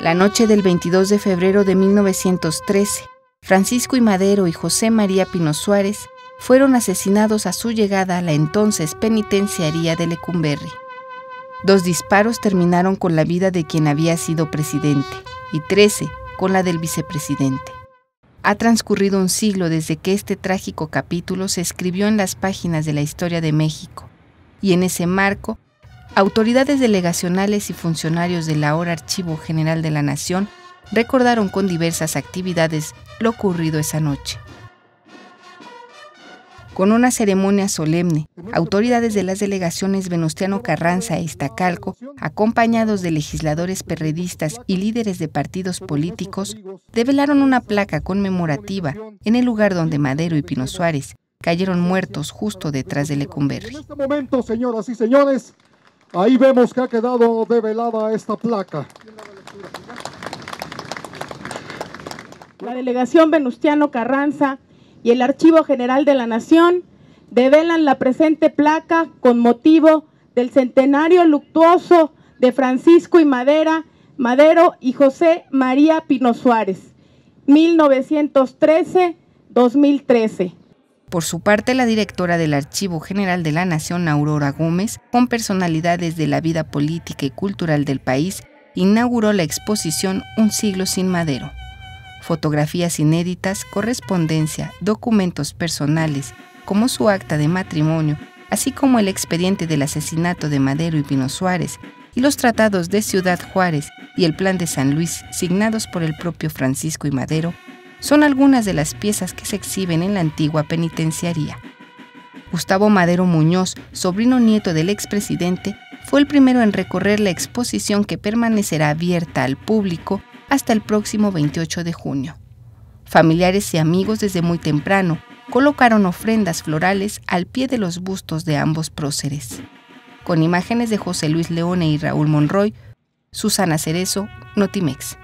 La noche del 22 de febrero de 1913, Francisco y Madero y José María Pino Suárez fueron asesinados a su llegada a la entonces penitenciaría de Lecumberri. Dos disparos terminaron con la vida de quien había sido presidente y trece con la del vicepresidente. Ha transcurrido un siglo desde que este trágico capítulo se escribió en las páginas de la historia de México, y en ese marco, autoridades delegacionales y funcionarios del ahora Archivo General de la Nación recordaron con diversas actividades lo ocurrido esa noche con una ceremonia solemne, autoridades de las delegaciones Venustiano Carranza e Iztacalco, acompañados de legisladores perredistas y líderes de partidos políticos, develaron una placa conmemorativa en el lugar donde Madero y Pino Suárez cayeron muertos justo detrás de Lecumberri. En este momento, señoras y señores, ahí vemos que ha quedado develada esta placa. La delegación Venustiano Carranza y el Archivo General de la Nación develan la presente placa con motivo del centenario luctuoso de Francisco y Madera, Madero y José María Pino Suárez, 1913-2013. Por su parte, la directora del Archivo General de la Nación, Aurora Gómez, con personalidades de la vida política y cultural del país, inauguró la exposición Un siglo sin Madero. Fotografías inéditas, correspondencia, documentos personales, como su acta de matrimonio, así como el expediente del asesinato de Madero y Pino Suárez, y los tratados de Ciudad Juárez y el Plan de San Luis, signados por el propio Francisco y Madero, son algunas de las piezas que se exhiben en la antigua penitenciaría. Gustavo Madero Muñoz, sobrino nieto del expresidente, fue el primero en recorrer la exposición que permanecerá abierta al público hasta el próximo 28 de junio. Familiares y amigos desde muy temprano colocaron ofrendas florales al pie de los bustos de ambos próceres. Con imágenes de José Luis Leone y Raúl Monroy, Susana Cerezo, Notimex.